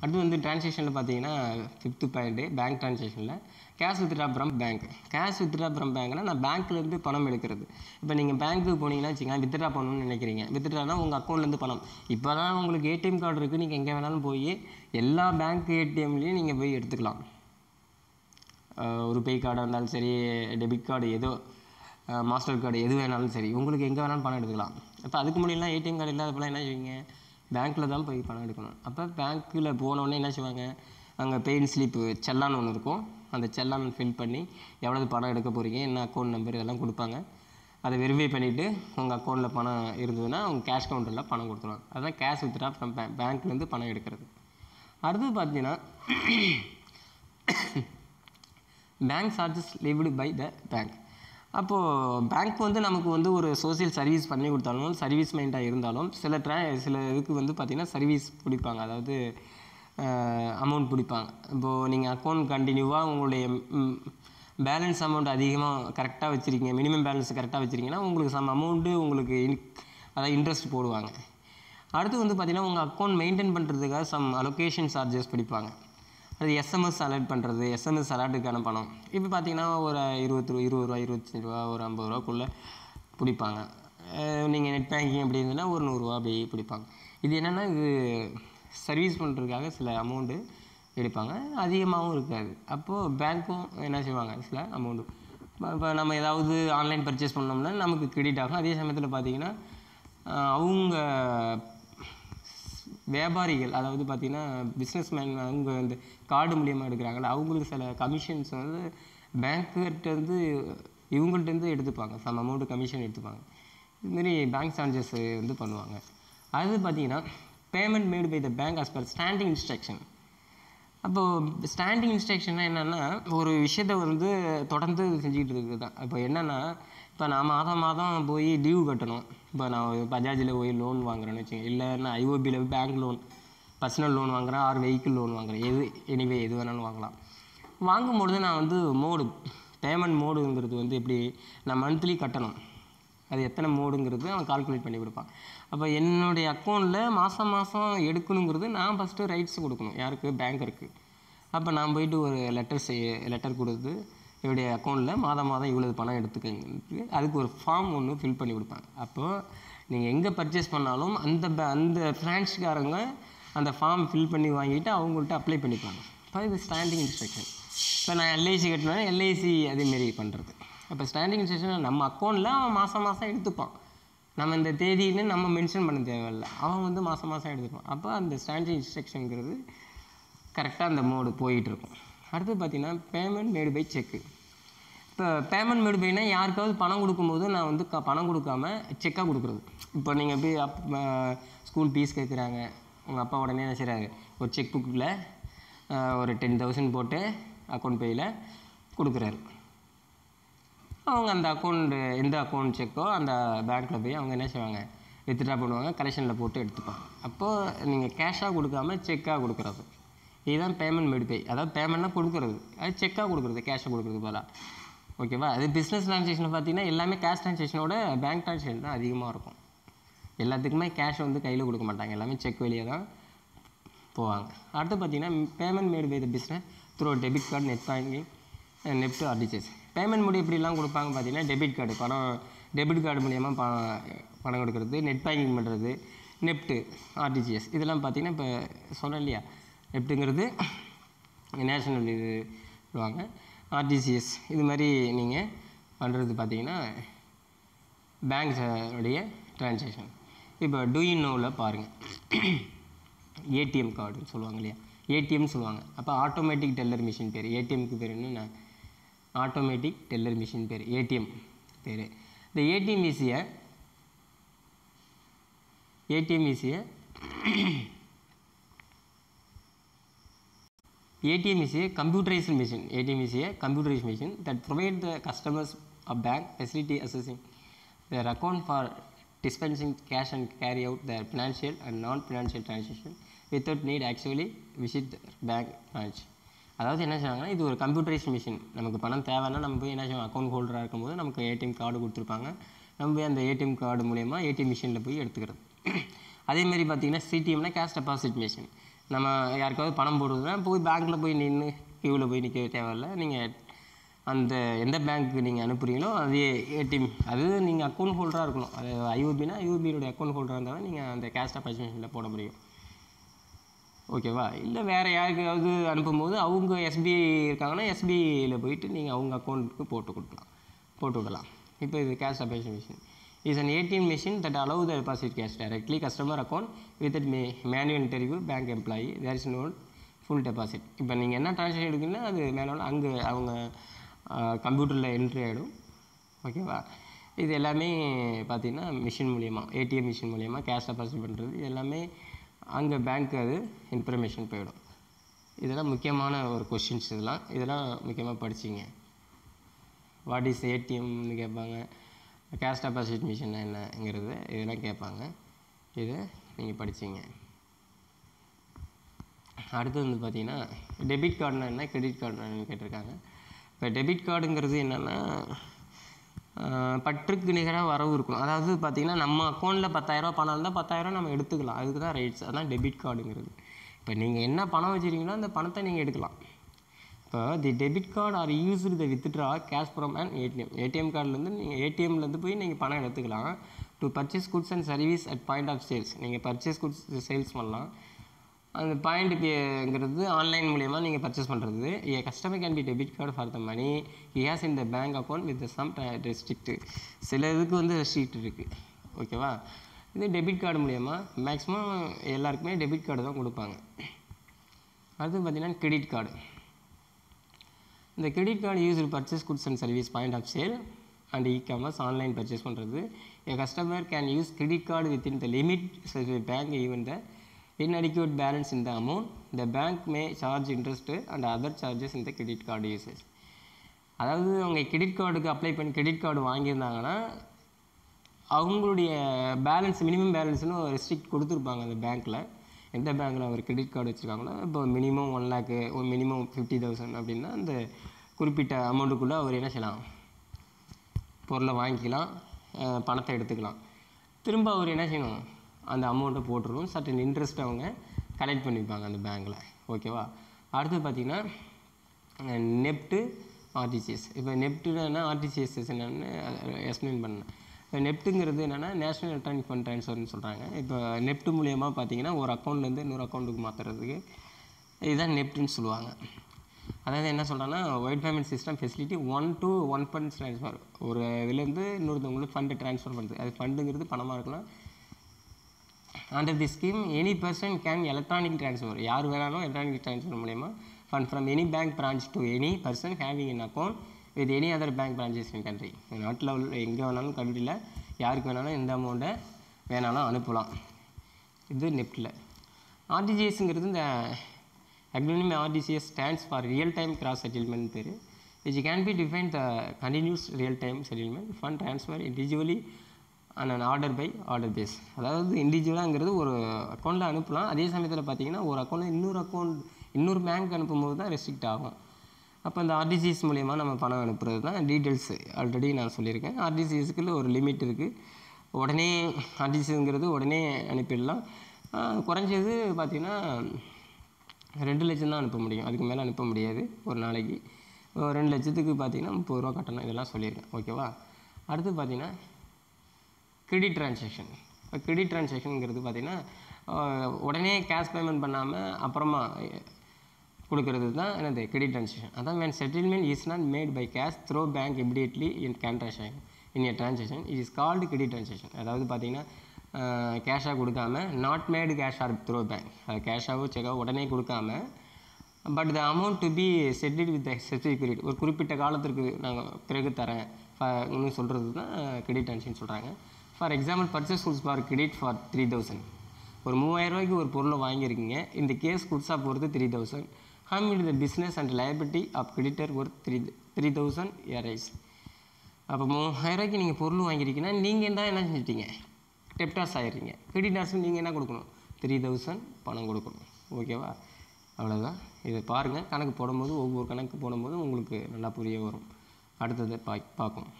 அடுத்து வந்து டிரான்சேக்ஷனில் பார்த்தீங்கன்னா fifth point bank டிரான்சேக்ஷனில் cash withdraw from bank cash withdraw from பேங்க்னா நான் பேங்க்லேருந்து பணம் எடுக்கிறது. இப்போ நீங்கள் பேங்க்குக்கு போனீங்கன்னா வச்சுக்கோங்க வித்ட்ரா பண்ணணும்னு நினைக்கிறீங்க. வித்ட்ரானா உங்கள் அக்கௌண்ட்லேருந்து பணம். இப்போ தான் உங்களுக்கு ஏடிஎம் கார்டு இருக்குது நீங்கள் எங்கே வேணாலும் போய் எல்லா பேங்க் ஏடிஎம்லேயும் நீங்கள் போய் எடுத்துக்கலாம். ஒரு பே கார்டாக இருந்தாலும் சரி டெபிட் கார்டு ஏதோ மாஸ்டர் கார்டு எது வேணாலும் சரி உங்களுக்கு எங்கே வேணாலும் பணம் எடுத்துக்கலாம். இப்போ அதுக்கு முன்னாடிலாம் ஏடிஎம் கார்டு இல்லாதப்பெல்லாம் என்ன செய்வீங்க? பேங்க்கில் தான் போய் பணம் எடுக்கணும். அப்போ பேங்க்கில் போனோடனே என்ன செய்வாங்க? அங்கே பெயின் ஸ்லிப்பு செல்லான் ஒன்று இருக்கும். அந்த செல்லான் ஃபில் பண்ணி எவ்வளவு பணம் எடுக்க போகிறீங்க என்ன அக்கௌண்ட் நம்பர் இதெல்லாம் கொடுப்பாங்க. அதை வெரிஃபை பண்ணிவிட்டு உங்கள் அக்கௌண்ட்டில் பணம் இருந்ததுன்னா அவங்க கேஷ் கவுண்டரில் பணம் கொடுத்துருவாங்க. அதுதான் கேஷ் வித்ரா ஃப்ரம் பேங்க்லேருந்து பணம் எடுக்கிறது. அடுத்தது பார்த்தீங்கன்னா bank charges levied by the bank அப்போது பேங்க் வந்து நமக்கு வந்து ஒரு சோஷியல் சர்வீஸ் பண்ணி கொடுத்தாலும் சர்வீஸ் மைண்டாக இருந்தாலும் சில ட்ரா சில இதுக்கு வந்து பார்த்திங்கன்னா சர்வீஸ் பிடிப்பாங்க. அதாவது அமௌண்ட் பிடிப்பாங்க. இப்போது நீங்கள் அக்கௌண்ட் கண்டினியூவாக உங்களுடைய பேலன்ஸ் அமௌண்ட் அதிகமாக கரெக்டாக வச்சுருக்கீங்க மினிமம் பேலன்ஸ் கரெக்டாக வச்சுருக்கீங்கன்னா உங்களுக்கு சம் அமௌண்ட்டு உங்களுக்கு இன் அதாவது இன்ட்ரெஸ்ட் போடுவாங்க. அடுத்து வந்து பார்த்திங்கன்னா உங்கள் அக்கௌண்ட் மெயின்டைன் பண்ணுறதுக்காக சம் அலொகேஷன் சார்ஜஸ் பிடிப்பாங்க. அது எஸ்எம்எஸ் அலர்ட் பண்ணுறது எஸ்எம்எஸ் அலர்ட்டுக்கான பணம். இப்போ பார்த்தீங்கன்னா ஒரு இருபத்தி ரூபா இருபது ரூபா இருபத்தஞ்சி ரூபா ஒரு ஐம்பது ரூபாக்குள்ளே பிடிப்பாங்க. நீங்கள் நெட் பேங்கிங் அப்படி இருந்ததுன்னா ஒரு நூறுரூவா அப்படி பிடிப்பாங்க. இது என்னென்னா இது சர்வீஸ் பண்ணுறதுக்காக சில அமௌண்ட்டு எடுப்பாங்க. அதிகமாகவும் இருக்காது. அப்போது பேங்க்கும் என்ன செய்வாங்க? சில அமௌண்ட்டு இப்போ நம்ம ஏதாவது ஆன்லைன் பர்ச்சேஸ் பண்ணோம்னா நமக்கு கிரெடிட் ஆகும். அதே சமயத்தில் பார்த்தீங்கன்னா அவங்க வியாபாரிகள் அதாவது பார்த்திங்கன்னா பிஸ்னஸ் மேன் அவங்க இந்த கார்டு மூலியமாக எடுக்கிறாங்கல்ல அவங்களுக்கு சில கமிஷன்ஸ் வந்து பேங்க்கிட்டேருந்து இவங்கள்ட்டேருந்து எடுத்துப்பாங்க. சம் அமௌண்ட்டு கமிஷன் எடுத்துப்பாங்க. இதுமாரி பேங்க் சார்ஜஸ் வந்து பண்ணுவாங்க. அது பார்த்தீங்கன்னா payment made by the bank as per standing instruction அப்போது ஸ்டாண்டிங் இன்ஸ்ட்ரக்ஷன்னா என்னென்னா ஒரு விஷயத்த வந்து தொடர்ந்து செஞ்சுக்கிட்டு இருக்குது தான். இப்போ என்னென்னா இப்போ நான் மாதம் மாதம் போய் லீவு கட்டணும். இப்போ நான் பஜாஜில் போய் லோன் வாங்குறேன்னு வச்சுக்கோங்க. இல்லை நான் ஐஓபியில் பேங்க் லோன் பர்சனல் லோன் வாங்குறேன் ஆர் வெஹிக்கிள் லோன் வாங்குறேன். எது எனிவே எது வேணாலும் வாங்கலாம். வாங்கும்பொழுது நான் வந்து மோடு பேமெண்ட் மோடுங்கிறது வந்து எப்படி நான் மந்த்லி கட்டணும். அது எத்தனை மோடுங்கிறது அவன் கால்குலேட் பண்ணி கொடுப்பான். அப்போ என்னுடைய அக்கௌண்ட்டில் மாதம் மாதம் எடுக்கணுங்கிறது நான் ஃபஸ்ட்டு ரைட்ஸ் கொடுக்கணும். யாருக்கு? பேங்கருக்கு அப்போ நான் போயிட்டு ஒரு லெட்டர் செய்ய லெட்டர் கொடுத்து என்னுடைய அக்கௌண்ட்டில் மாதம் மாதம் இவ்வளவு பணம் எடுத்துக்கங்க அதுக்கு ஒரு ஃபார்ம் ஒன்று ஃபில் பண்ணி கொடுப்பாங்க அப்போது நீங்கள் எங்கே பர்ச்சேஸ் பண்ணாலும் அந்த அந்த ஃப்ரான்ச்காரங்க அந்த ஃபார்ம் ஃபில் பண்ணி வாங்கிட்டு அவங்கள்ட்ட அப்ளை பண்ணிப்பாங்க. இப்போ இது ஸ்டாண்டிங் இன்ஸ்ட்ரக்ஷன் இப்போ நான் எல்ஐசி கட்டினா எல்ஐசி அதேமாரி பண்ணுறது அப்போ ஸ்டாண்டிங் இன்ஸ்ட்ரக்ஷன் நம்ம அக்கௌண்ட்டில் அவன் மாதம் மாதம் எடுத்துப்பான். நம்ம இந்த தேதின்னு நம்ம மென்ஷன் பண்ண தேவையில்ல. அவன் வந்து மாதம் மாதம் எடுத்துப்பான். அப்போ அந்த ஸ்டாண்டிங் இன்ஸ்ட்ரக்ஷனுங்கிறது கரெக்டாக அந்த மோடு போயிட்டுருக்கும் அடுத்து பார்த்தீங்கன்னா பேமெண்ட் மேடு பை செக்கு இப்போ பேமெண்ட் மேடு பைனா யாருக்காவது பணம் கொடுக்கும்போது நான் வந்து க பணம் கொடுக்காம செக்காக கொடுக்குறது. இப்போ நீங்கள் போய் அப் ஸ்கூல் ஃபீஸ் கேட்குறாங்க உங்கள் அப்பா உடனே என்ன செய்கிறாங்க ஒரு செக் புக்கில் ஒரு டென் தௌசண்ட் போட்டு அக்கௌண்ட் பேயில் கொடுக்குறாரு. அவங்க அந்த அக்கௌண்ட்டு எந்த அக்கௌண்ட் செக்கோ அந்த பேங்க்கில் போய் அவங்க என்ன செய்வாங்க? வித்ட்ரா பண்ணுவாங்க கலெக்ஷனில் போட்டு எடுத்துப்பாங்க. அப்போது நீங்கள் கேஷாக கொடுக்காம செக்காக கொடுக்குறது. இதுதான் பேமெண்ட் மேடு அதாவது பேமெண்ட்னா கொடுக்குறது. அது செக்காக கொடுக்குறது கேஷாக கொடுக்குறது போல. ஓகேவா? அது பிஸ்னஸ் ட்ரான்சாக்ஷன் பார்த்தீங்கன்னா எல்லாமே கேஷ் ட்ரான்சாக்ஷனோட பேங்க் ட்ரான்சாக்ஷன் தான் அதிகமாக இருக்கும். எல்லாத்துக்குமே கேஷ் வந்து கையில் கொடுக்க மாட்டாங்க. எல்லாமே செக் வழியாக தான் போவாங்க. அடுத்து பார்த்தீங்கன்னா payment made by the business through debit card net banking NEFT RTGS payment mode எப்படிலாம் கொடுப்பாங்க பார்த்தீங்கன்னா டெபிட் கார்டு பணம் டெபிட் கார்டு மூலியமாக ப பணம் கொடுக்குறது நெட் பேங்கிங் பண்ணுறது நெஃப்ட்டு ஆர்டிஜிஎஸ் இதெல்லாம் பார்த்தீங்கன்னா இப்போ சொன்னேன் இல்லையா? நெஃப்ட்டுங்கிறது நேஷனல் இது சொல்லுவாங்க ஆர்டிசிஎஸ் இது மாதிரி நீங்கள் பண்ணுறது பார்த்தீங்கன்னா பேங்க்ஸோடைய உடைய இப்போ டூயின் நோவில் பாருங்கள் ஏடிஎம் கார்டுன்னு சொல்லுவாங்க இல்லையா? ஏடிஎம்னு சொல்லுவாங்க. அப்போ ஆட்டோமேட்டிக் டெல்லர் மிஷின் பேர். ஏடிஎம்க்கு பேர் என்ன ஆட்டோமேட்டிக் டெல்லர் மிஷின் பேர். ஏடிஎம் பேர். இந்த ATM ஈஸியை ATM ஈஸியை ATM is a computerized machine. ATM is a computerized machine that provide the customers a bank facility assessing their account for dispensing cash and carry out their financial and non-financial transaction without need actually visit the bank branch. அதாவது என்ன செய்வாங்கன்னா இது ஒரு computerise machine நமக்கு பணம் தேவைன்னா நம்ம போய் என்ன செய்வோம் அக்கௌண்ட் ஹோல்டராக இருக்கும்போது நமக்கு ஏடிஎம் கார்டு கொடுத்துருப்பாங்க நம்ம போய் அந்த ஏடிஎம் கார்டு மூலயமா ஏடிஎம் மிஷினில் போய் எடுத்துக்கிறது அதே மாதிரி பார்த்தீங்கன்னா சிடிஎம்னா கேஷ் டெபாசிட் மிஷின் நம்ம யாருக்காவது பணம் போடுறதுனா போய் பேங்க்கில் போய் நின்று க்யூவில் போய் நிற்க தேவையில்ல. நீங்கள் அந்த எந்த பேங்க்கு நீங்கள் அனுப்புகிறீங்களோ அதே ஏடிஎம் அது நீங்கள் அக்கௌண்ட் ஹோல்டராக இருக்கணும். அது ஐஓபினா ஐஓபியோடைய அக்கௌண்ட் ஹோல்டராக இருந்தால் தான் நீங்கள் அந்த கேஷ் டெபாசிட் மிஷினில் போட முடியும். ஓகேவா இல்லை வேறு யாருக்காவது அனுப்பும்போது அவங்க எஸ்பிஐ இருக்காங்கன்னா எஸ்பிஐயில் போயிட்டு நீங்கள் அவங்க அக்கௌண்ட்டுக்கு போட்டு கொடுக்கலாம். போட்டு விடலாம். இப்போ இது cash deposit machine is an ATM machine that allow the deposit cash directly. Customer account with it may manual interview bank employee there is no full deposit இப்போ நீங்கள் என்ன ட்ரான்சாக்ஷன் எடுக்கணும்னா அது மேனுவல் அங்கே அவங்க கம்ப்யூட்டரில் என்ட்ரி ஆகிடும் ஓகேவா இது எல்லாமே பார்த்தீங்கன்னா மிஷின் மூலியமாக ஏடிஎம் மிஷின் மூலிமா கேஷ் டெபாசிட் பண்ணுறது இது எல்லாமே அங்கே பேங்க் அது இன்ஃபர்மேஷன் போயிடும். இதெல்லாம் முக்கியமான ஒரு கொஷின்ஸ் இதெல்லாம் இதெல்லாம் முக்கியமாக படிச்சிங்க. வாட் இஸ் ஏடிஎம்னு கேட்பாங்க. கேஷ் டெபாசிட் மிஷின் என்னங்கிறது இதெல்லாம் கேட்பாங்க. இதை நீங்கள் படிச்சிங்க. அடுத்து வந்து பார்த்தீங்கன்னா டெபிட் கார்டுனா என்ன? கிரெடிட் கார்டுனா என்னன்னு கேட்டிருக்காங்க. இப்போ டெபிட் கார்டுங்கிறது என்னென்னா பற்றுக்கு நிகராக வரவு இருக்கும். அதாவது பார்த்தீங்கன்னா நம்ம அக்கௌண்ட்டில் பத்தாயிரரூபா பணம் இருந்தால் பத்தாயிரரூபா நம்ம எடுத்துக்கலாம். அதுக்கு தான் ரைட்ஸ் அதான் டெபிட் கார்டுங்கிறது இப்போ நீங்கள் என்ன பணம் வச்சுருக்கீங்களோ அந்த பணத்தை நீங்கள் எடுக்கலாம். இப்போ the debit card are used to withdraw cash from and ATM ATM கார்டுலேருந்து நீங்கள் ஏடிஎம்லேருந்து போய் நீங்கள் பணம் எடுத்துக்கலாம். To purchase goods and service at point of sales நீங்கள் பர்ச்சேஸ் குட்ஸ் சேல்ஸ் பண்ணலாம். அந்த பாயிண்ட்டுங்கிறது ஆன்லைன் மூலியமாக நீங்கள் பர்ச்சேஸ் பண்ணுறது a customer can be debit card for the money he has in the bank account with some restrict சில இதுக்கு வந்து ரெஸ்ட்ரிக்ட் இருக்குது ஓகேவா இது டெபிட் கார்டு மூலியமாக மேக்ஸிமம் எல்லாருக்குமே டெபிட் கார்டு தான் கொடுப்பாங்க. அடுத்து பார்த்தீங்கன்னா கிரெடிட் கார்டு இந்த credit card use purchase goods and service point of sale and e commerce online purchase பண்ணுறது an customer can use credit card within the limit bank even the inadequate balance in the amount. The bank may charge interest and other charges in the credit card usage. அதாவது அவங்க credit கார்டுக்கு apply பண்ணி credit card வாங்கியிருந்தாங்கன்னா அவங்களுடைய balance minimum பேலன்ஸ்னு restrict கொடுத்துருப்பாங்க அந்த பேங்க்கில் எந்த பேங்கில் அவர் கிரெடிட் கார்டு வச்சுருக்காங்களோ இப்போ மினிமம் ஒன் லேக்கு ஒரு மினிமம் ஃபிஃப்டி தௌசண்ட் அப்படின்னா அந்த குறிப்பிட்ட அமௌண்ட்டுக்குள்ளே அவர் என்ன செய்யலாம்? பொருளை வாங்கிக்கலாம் பணத்தை எடுத்துக்கலாம். திரும்ப அவர் என்ன செய்யணும்? அந்த அமௌண்ட்டை போட்டுருவோம் சர்டன் இன்ட்ரெஸ்ட் அவங்க கலெக்ட் பண்ணிப்பாங்க அந்த பேங்க்கில் ஓகேவா அடுத்து பார்த்தீங்கன்னா நெப்ட்டு ஆர்டிசிஎஸ் இப்போ நெப்டுனா என்ன? ஆர்டிசிஎஸ் என்னென்னு எக்ஸ்பிளைன் பண்ணேன் இப்போ நெப்ட்டுங்கிறது என்னென்னா நேஷனல் எலக்ட்ரானிக் ஃபண்ட் ட்ரான்ஸ்ஃபர்னு சொல்கிறாங்க இப்போ நெப்ட் மூலியமாக பார்த்தீங்கன்னா ஒரு அக்கௌண்ட்லேருந்து இன்னொரு அக்கௌண்ட்டுக்கு மாற்றுறதுக்கு இதுதான் நெப்ட்டுன்னு சொல்லுவாங்க. அதாவது என்ன சொல்கிறேன்னா wide payment system facility one to one fund transfer ஒரு இதுலேருந்து இன்னொருத்தவங்களுக்கு ஃபண்டு ட்ரான்ஸ்ஃபர் பண்ணுறது அது ஃபண்டுங்கிறது பணமாக இருக்கலாம். Under the scheme any person can electronic transfer யார் வேணாலும் எலக்ட்ரானிக் ட்ரான்ஸ்ஃபர் மூலயமா fund from any bank branch to any person having in account with any other bank branches in country நாட்டில் உள்ள எங்கே வேணாலும் கண்ட்ரியில் யாருக்கு வேணாலும் எந்த அமௌண்ட்டை வேணாலும் அனுப்பலாம். இது நெஃப்டில் ஆர்டிஜிஎஸ்ங்கிறது இந்த acronym RTGS stands for real time gross settlement பேர். Which can be define the continuous real time settlement fund transfer individually and and order by order base அதாவது இண்டிவிஜுவலாங்கிறது ஒரு அக்கௌண்ட்டில் அனுப்பலாம். அதே சமயத்தில் பார்த்தீங்கன்னா ஒரு அக்கௌண்ட்டில் இன்னொரு அக்கௌண்ட் இன்னொரு பேங்க் அனுப்பும்போது தான் ரெஸ்ட்ரிக்ட் ஆகும். அப்போ அந்த ஆர்டிசிஎஸ் மூலயமா நம்ம பணம் அனுப்புறது தான் டீட்டெயில்ஸ் ஆல்ரெடி நான் சொல்லியிருக்கேன். ஆர்டிசிஎஸ்க்குள்ள ஒரு லிமிட் இருக்குது உடனே ஆர்டிசிஎஸ்ங்கிறது உடனே அனுப்பிடலாம். குறைஞ்சது பார்த்திங்கன்னா ரெண்டு லட்சம் தான் அனுப்ப முடியும். அதுக்கு மேலே அனுப்ப முடியாது. ஒரு நாளைக்கு. ரெண்டு லட்சத்துக்கு பார்த்தீங்கன்னா முப்பது ரூபா கட்டணம். இதெல்லாம் சொல்லியிருக்கேன். ஓகேவா? அடுத்து பார்த்தீங்கன்னா கிரெடிட் ட்ரான்சாக்ஷன் இப்போ கிரெடிட் ட்ரான்சாக்ஷனுங்கிறது பார்த்திங்கன்னா உடனே கேஷ் பேமெண்ட் பண்ணாமல் அப்புறமா கொடுக்கறது தான் என்னது கிரெடிட் ட்ரான்சாக்ஷன் அதான் when settlement is not made by cash through bank immediately in can in a a it is called credit credit அதாவது பார்த்தீங்கன்னா கேஷாக கொடுக்காம not made cash or through bank அது கேஷாவோ செக்காவோ உடனே கொடுக்காம but the amount to be settle with specific period ஒரு குறிப்பிட்ட காலத்திற்கு நாங்கள் பிறகு தரேன். இன்னும் சொல்கிறது தான் கிரெடிட் ட்ரான்சாக்ஷன் சொல்கிறாங்க for example purchase goods for credit for three thousand ஒரு மூவாயிரம் ரூபாய்க்கு ஒரு பொருளை வாங்கியிருக்கீங்க. இந்த கேஸ் குட்ஸாக போகிறது three thousand hmm in the business and liability of creditor work three three thousand arise அப்போ மூவாயிரம் ரூபாய்க்கு நீங்கள் பொருள் வாங்கியிருக்கீங்கன்னா நீங்கள் என்ன என்ன செஞ்சிட்டீங்க? டெப்டாஸ் ஆகிடுறீங்க கிரெடிட்டார்ஸுக்கு நீங்கள் என்ன கொடுக்கணும்? த்ரீ தௌசண்ட் பணம் கொடுக்கணும். ஓகேவா? அவ்வளோதான் இதை பாருங்கள் கணக்கு போடும்போது ஒவ்வொரு கணக்கு போடும்போது உங்களுக்கு நல்லா புரிய வரும். அடுத்தது பா பார்க்கணும்